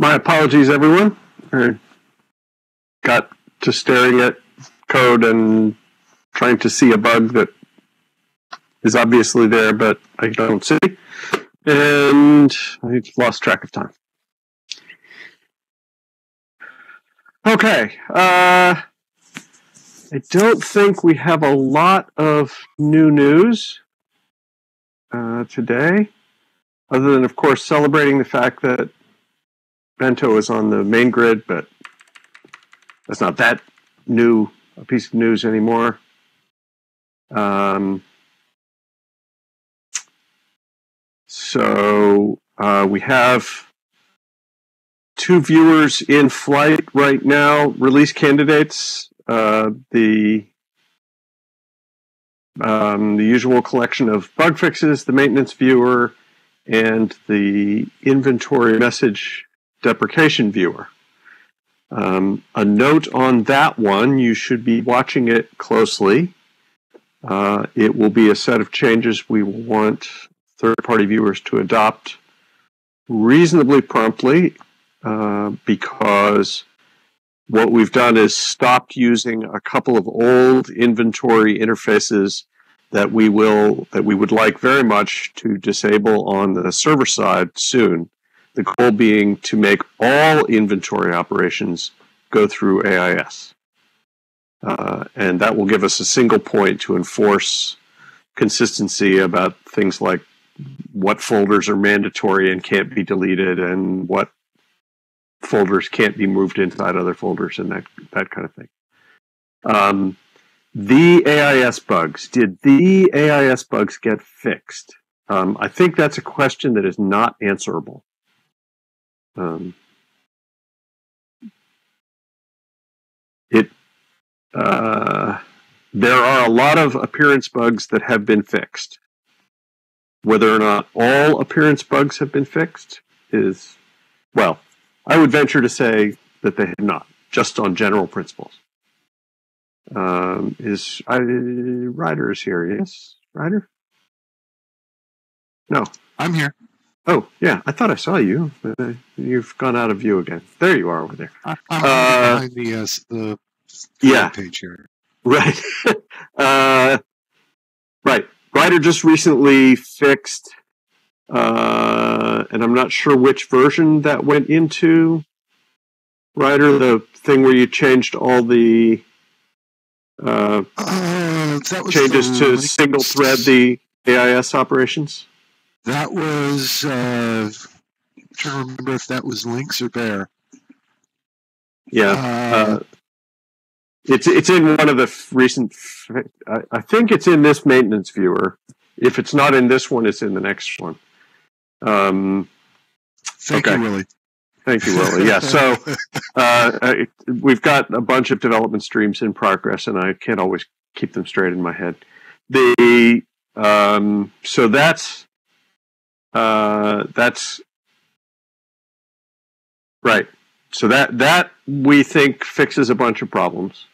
My apologies, everyone. I got to staring at code and trying to see a bug that is obviously there, but I don't see. And I lost track of time. Okay. Uh, I don't think we have a lot of new news uh, today, other than, of course, celebrating the fact that Bento is on the main grid, but that's not that new a piece of news anymore. Um, so uh, we have two viewers in flight right now, release candidates. Uh, the um, the usual collection of bug fixes, the maintenance viewer, and the inventory message deprecation viewer. Um, a note on that one, you should be watching it closely. Uh, it will be a set of changes we will want third party viewers to adopt reasonably promptly uh, because what we've done is stopped using a couple of old inventory interfaces that we will that we would like very much to disable on the server side soon. The goal being to make all inventory operations go through AIS. Uh, and that will give us a single point to enforce consistency about things like what folders are mandatory and can't be deleted and what folders can't be moved inside other folders and that that kind of thing. Um, the AIS bugs. Did the AIS bugs get fixed? Um, I think that's a question that is not answerable. Um, it uh, there are a lot of appearance bugs that have been fixed. Whether or not all appearance bugs have been fixed is, well, I would venture to say that they have not, just on general principles. Um, is Rider is here? Yes, Rider. No, I'm here. Oh, yeah. I thought I saw you, but uh, you've gone out of view again. There you are over there. I, I'm uh, behind the uh, the yeah page here. Right. uh, right. Rider just recently fixed, uh, and I'm not sure which version that went into. Rider, the thing where you changed all the uh, uh changes to single thread the AIS operations. That was. Uh, I'm trying to remember if that was Lynx or Bear. Yeah. Uh, it's it's in one of the recent. I, I, think it's in this maintenance viewer. If it's not in this one, it's in the next one. Um, Thank okay. you, Willie. Thank you, Willie. Yeah. So uh, we've got a bunch of development streams in progress, and I can't always keep them straight in my head. The um, so that's uh, that's right. So that that we think fixes a bunch of problems.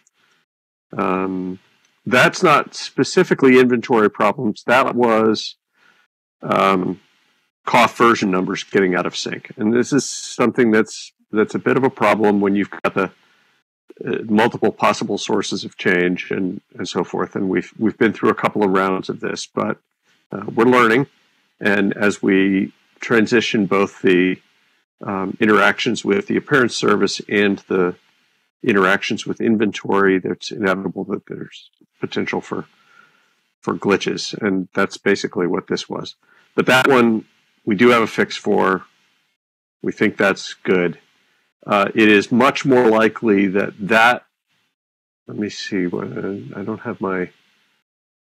Um, that's not specifically inventory problems. That was um, COF version numbers getting out of sync, and this is something that's that's a bit of a problem when you've got the uh, multiple possible sources of change and and so forth. And we've we've been through a couple of rounds of this, but uh, we're learning. And as we transition both the um, interactions with the appearance service and the interactions with inventory, it's inevitable that there's potential for for glitches, and that's basically what this was. But that one we do have a fix for. We think that's good. Uh, it is much more likely that that. Let me see. What, I don't have my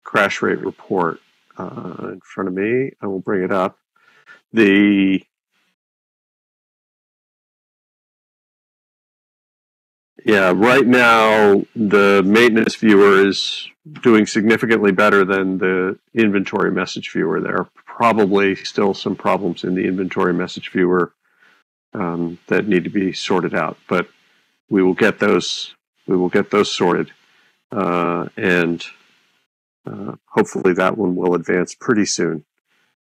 crash rate report uh, in front of me. I will bring it up. The yeah, right now the maintenance viewer is doing significantly better than the inventory message viewer. There are probably still some problems in the inventory message viewer um, that need to be sorted out, but we will get those. We will get those sorted, uh, and uh, hopefully that one will advance pretty soon.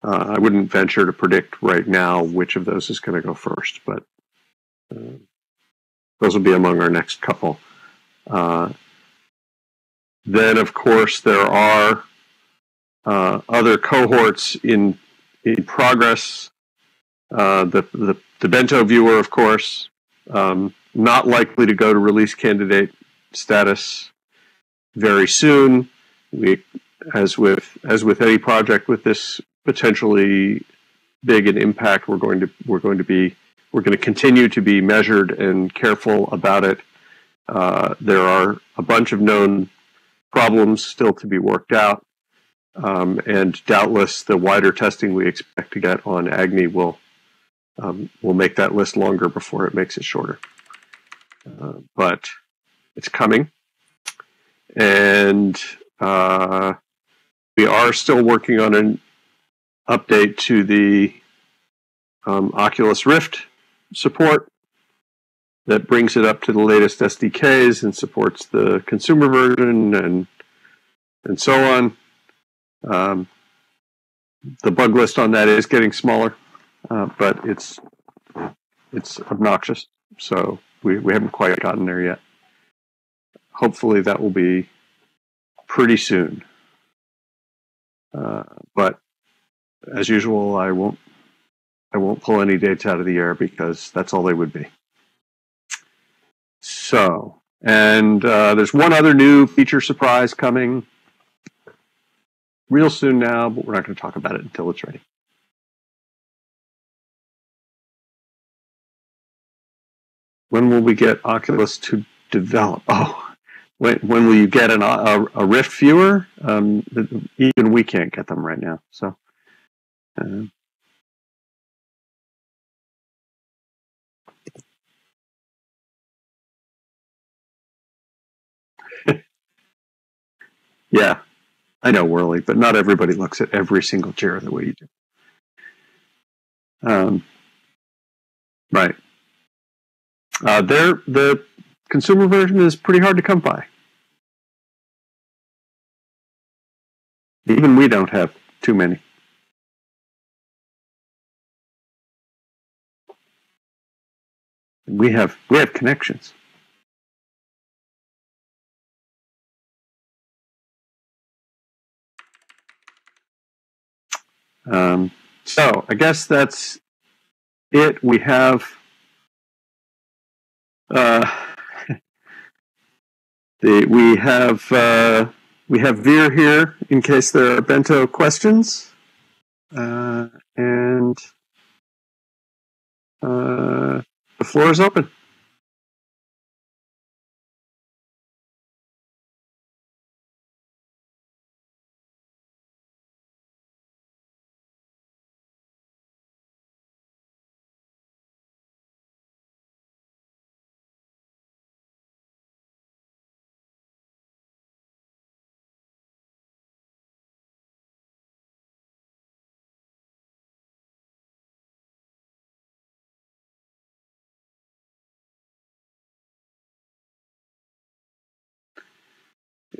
Uh, I wouldn't venture to predict right now which of those is going to go first, but Uh, those will be among our next couple. Uh, then, of course, there are uh, other cohorts in in progress. The, the the bento viewer, of course, um, not likely to go to release candidate status very soon. We, as with as with any project with this potentially big an impact, we're going to we're going to be we're going to continue to be measured and careful about it. Uh, there are a bunch of known problems still to be worked out, um, and doubtless the wider testing we expect to get on Agni will um, will make that list longer before it makes it shorter. Uh, but it's coming, and uh, we are still working on an update to the um, Oculus Rift support that brings it up to the latest SDKs and supports the consumer version and and so on. Um, the bug list on that is getting smaller, uh, but it's it's obnoxious. So we, we haven't quite gotten there yet. Hopefully that will be pretty soon. Uh, but as usual, I won't I won't pull any dates out of the air because that's all they would be. So, and uh, there's one other new feature surprise coming real soon now, but we're not going to talk about it until it's ready. When will we get Oculus to develop? Oh, when, when will you get an, a, a Rift viewer? Um, even we can't get them right now. So, uh, yeah, I know Whirly, but not everybody looks at every single chair the way you do. Um, right. Uh, there, the consumer version is pretty hard to come by. Even we don't have too many. We have we have connections. Um, so I guess that's it. We have uh, the we have uh, we have Vir here in case there are bento questions, uh, and uh, the floor is open.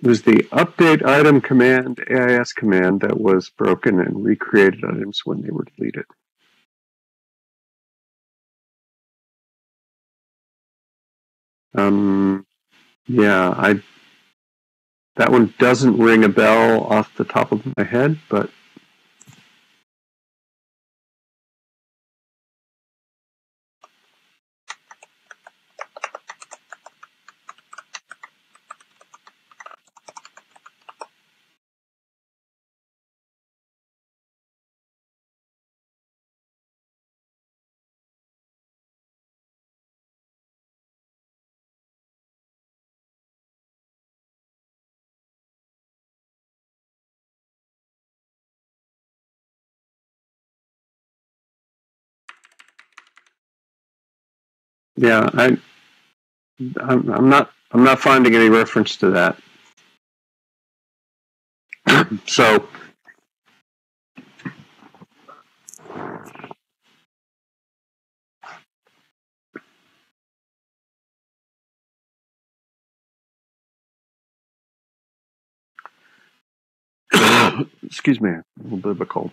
It was the update item command, AIS command, that was broken and recreated items when they were deleted. Um, yeah, I that one doesn't ring a bell off the top of my head, but Yeah, I, I'm, I'm not, I'm not finding any reference to that. so, excuse me, a little bit of a cold.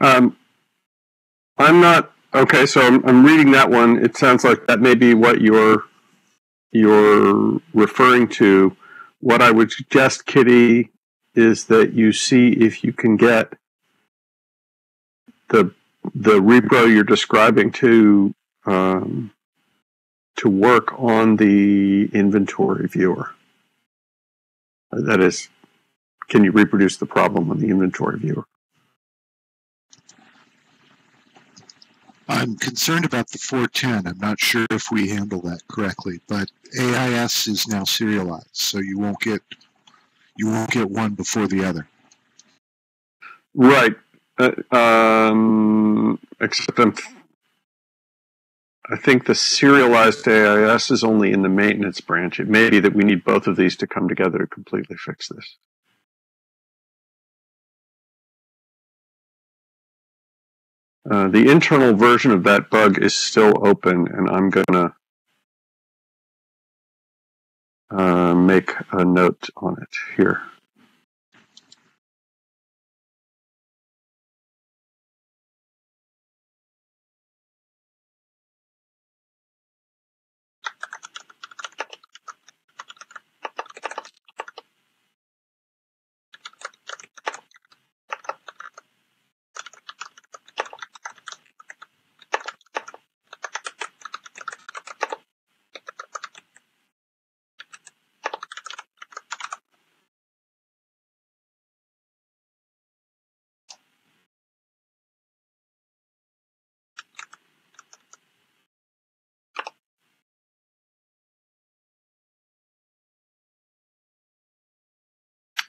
Um, I'm not okay. So I'm, I'm reading that one. It sounds like that may be what you're you're referring to. What I would suggest, Kitty, is that you see if you can get the the repro you're describing to um, to work on the inventory viewer. That is, can you reproduce the problem on the inventory viewer? I'm concerned about the 410. I'm not sure if we handle that correctly, but AIS is now serialized, so you won't get you won't get one before the other. Right. Uh, um, except I'm, I think the serialized AIS is only in the maintenance branch. It may be that we need both of these to come together to completely fix this. Uh, the internal version of that bug is still open, and I'm going to uh, make a note on it here.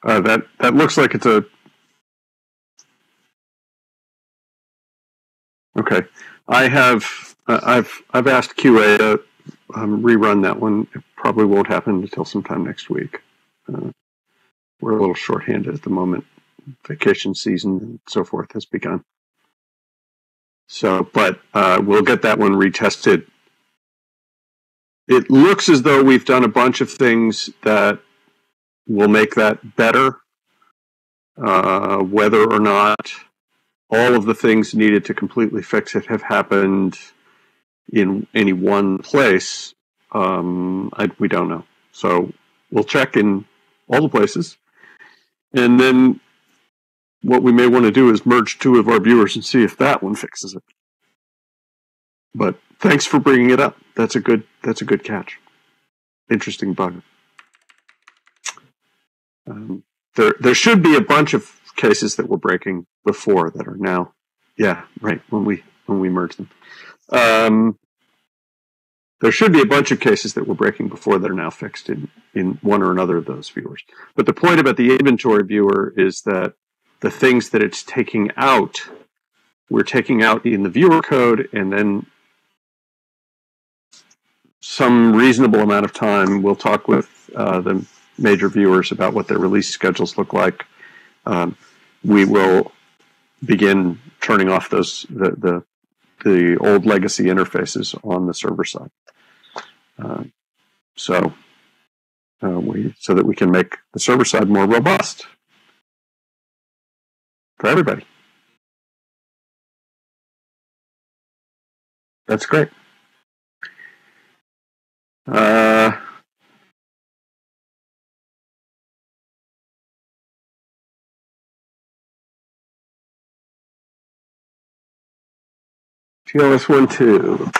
Uh, that that looks like it's a okay. I have uh, I've I've asked QA to um, rerun that one. It probably won't happen until sometime next week. Uh, we're a little shorthanded at the moment. Vacation season and so forth has begun. So, but uh, we'll get that one retested. It looks as though we've done a bunch of things that will make that better. Uh, whether or not all of the things needed to completely fix it have happened in any one place, um, I, we don't know. So we'll check in all the places. And then what we may want to do is merge two of our viewers and see if that one fixes it. But thanks for bringing it up. That's a good that's a good catch. Interesting bug. Um, there, there should be a bunch of cases that were breaking before that are now, yeah, right when we when we merge them. Um, there should be a bunch of cases that were breaking before that are now fixed in in one or another of those viewers. But the point about the inventory viewer is that the things that it's taking out, we're taking out in the viewer code, and then some reasonable amount of time, we'll talk with uh, the major viewers about what their release schedules look like. Um, we will begin turning off those the, the, the old legacy interfaces on the server side. Uh, so uh, we so that we can make the server side more robust for everybody. That's great. Uh, TLS one two.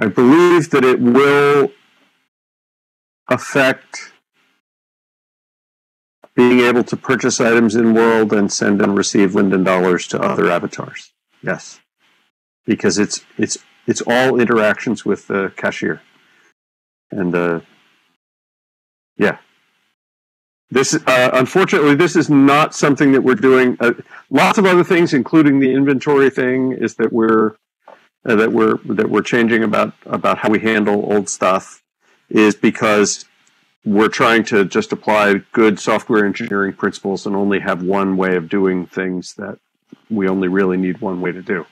I believe that it will affect being able to purchase items in world and send and receive Linden dollars to other avatars. Yes, because it's it's it's all interactions with the cashier. And uh, yeah, this uh, unfortunately this is not something that we're doing. Uh, lots of other things, including the inventory thing, is that we're uh, that we're that we're changing about about how we handle old stuff is because we're trying to just apply good software engineering principles and only have one way of doing things that we only really need one way to do.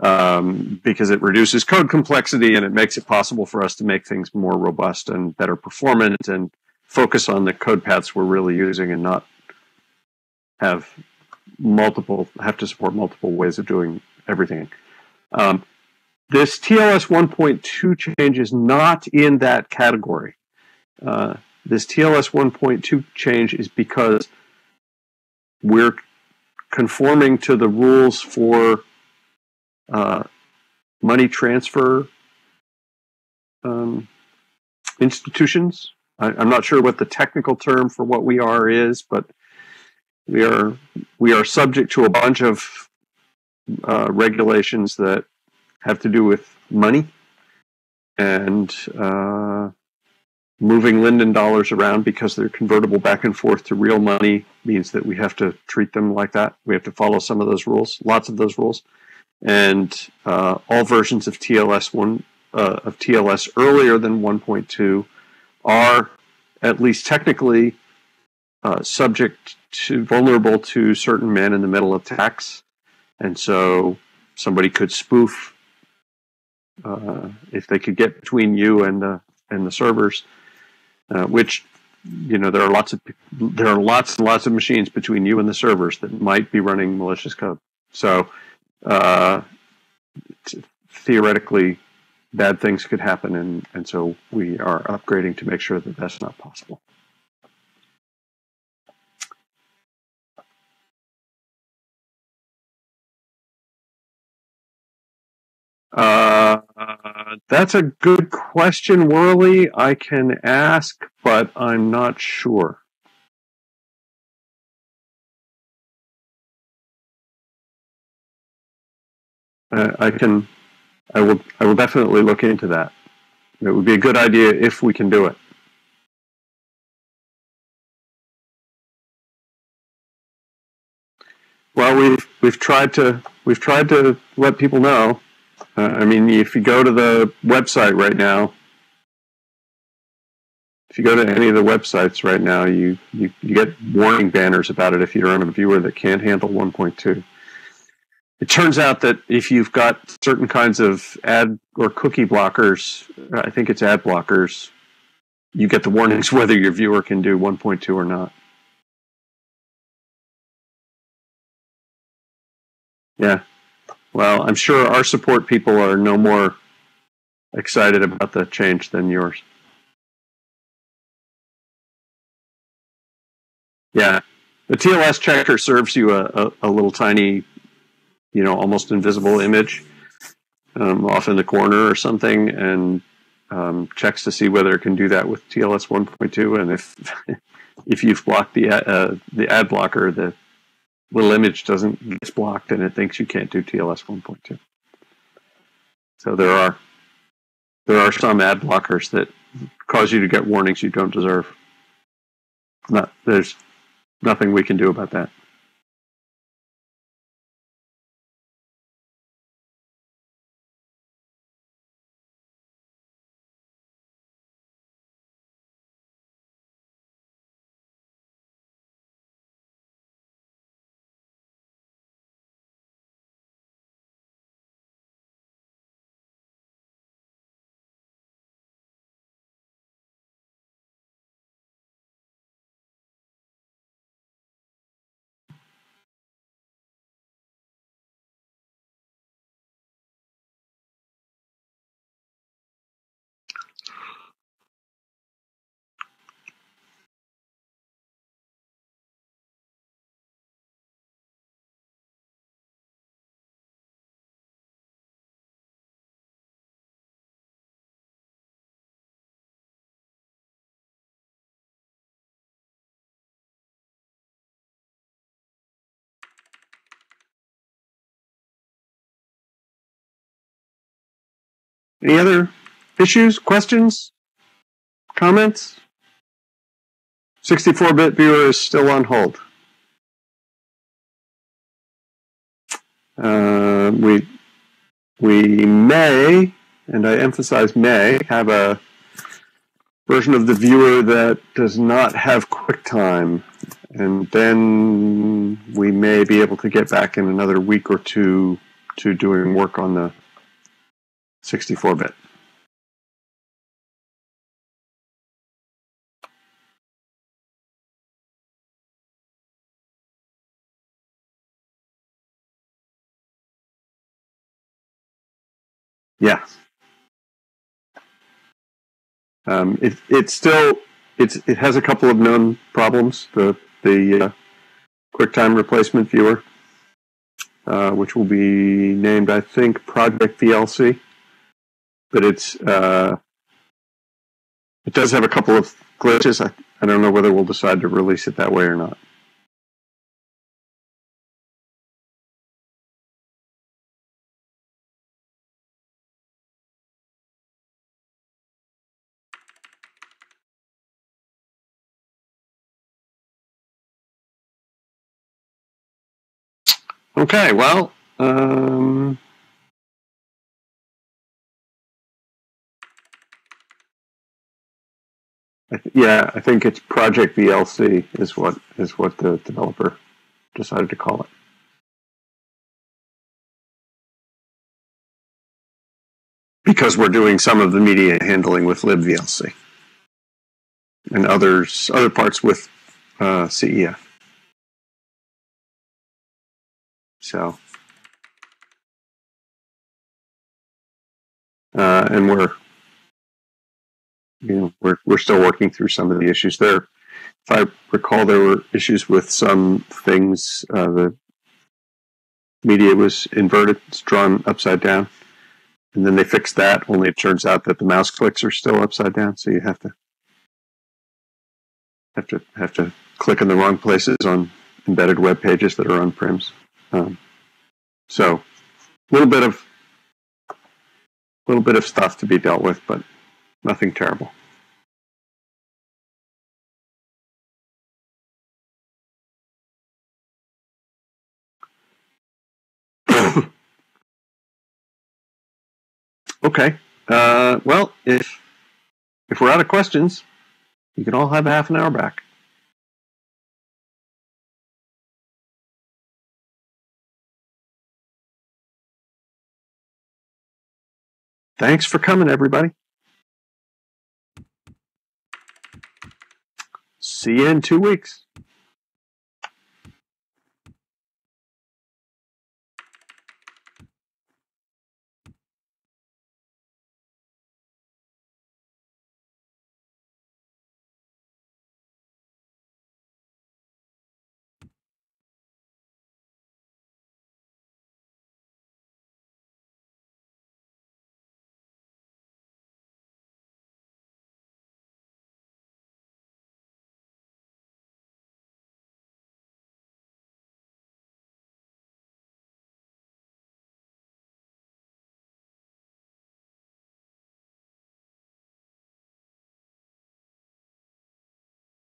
Um, because it reduces code complexity and it makes it possible for us to make things more robust and better performant and focus on the code paths we're really using and not have multiple have to support multiple ways of doing everything. Um, this TLS 1.2 change is not in that category. Uh, this TLS 1.2 change is because we're conforming to the rules for uh, money transfer um, institutions. I, am not sure what the technical term for what we are is, but we are we are subject to a bunch of uh, regulations that have to do with money and uh, moving Linden dollars around because they're convertible back and forth to real money means that we have to treat them like that. We have to follow some of those rules, lots of those rules, and uh, all versions of TLS one uh, of TLS earlier than 1.2 are at least technically uh, subject to vulnerable to certain man in the middle attacks, and so somebody could spoof uh, if they could get between you and the and the servers, uh, which you know there are lots of there are lots and lots of machines between you and the servers that might be running malicious code. So uh, theoretically, bad things could happen, and and so we are upgrading to make sure that that's not possible. Uh, that's a good question, Whirly. I can ask, but I'm not sure. Uh, I can, I will, I will definitely look into that. It would be a good idea if we can do it. Well, we've we've tried to we've tried to let people know uh, I mean, if you go to the website right now, if you go to any of the websites right now, you, you, you get warning banners about it if you're on a viewer that can't handle 1.2. It turns out that if you've got certain kinds of ad or cookie blockers, I think it's ad blockers, you get the warnings whether your viewer can do 1.2 or not. Yeah. Well, I'm sure our support people are no more excited about the change than yours. Yeah. The TLS checker serves you a, a, a little tiny, you know, almost invisible image um, off in the corner or something and um, checks to see whether it can do that with TLS 1.2. And if if you've blocked the, uh, the ad blocker, the little image doesn't get blocked and it thinks you can't do TLS 1.2. So there are there are some ad blockers that cause you to get warnings you don't deserve. Not there's nothing we can do about that. Any other issues, questions, comments? 64 bit viewer is still on hold. Uh, we, we may, and I emphasize may, have a version of the viewer that does not have QuickTime. And then we may be able to get back in another week or two to doing work on the 64 bit. Yeah. Um, it it still it's it has a couple of known problems. The the uh, QuickTime replacement viewer, uh, which will be named I think Project VLC, but it's uh, it does have a couple of glitches. I, I don't know whether we'll decide to release it that way or not. Okay, well, um, Yeah, I think it's Project VLC is what is what the developer decided to call it. Because we're doing some of the media handling with libVLC and others other parts with uh, CEF. So, uh, and we're you know we're we're still working through some of the issues there. If I recall, there were issues with some things. Uh, the media was inverted; it's drawn upside down, and then they fixed that. Only it turns out that the mouse clicks are still upside down, so you have to have to have to click in the wrong places on embedded web pages that are on prims. Um, so a little bit of a little bit of stuff to be dealt with, but nothing terrible. okay. Uh, well, if if we're out of questions, you can all have a half an hour back. Thanks for coming, everybody. See you in two weeks.